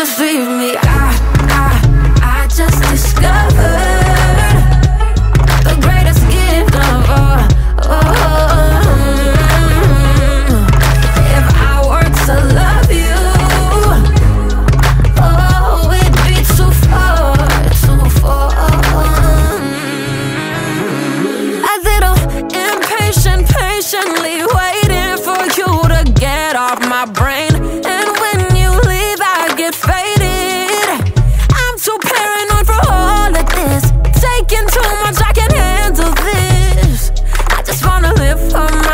Just leave me. I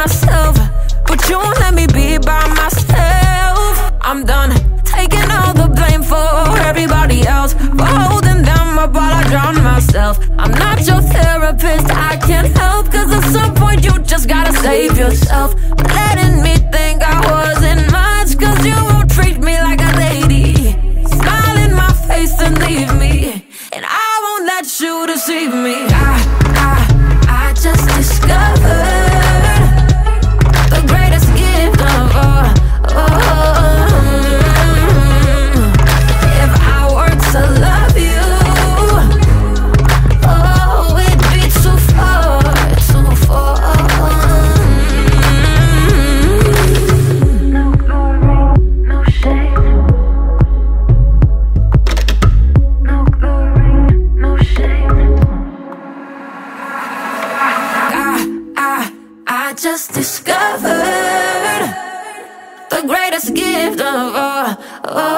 myself, but you won't let me be by myself. I'm done taking all the blame for everybody else, for holding them up while I drown myself. I'm not your therapist, I can't help, cause at some point you just gotta save yourself. Letting I just discovered the greatest gift of all.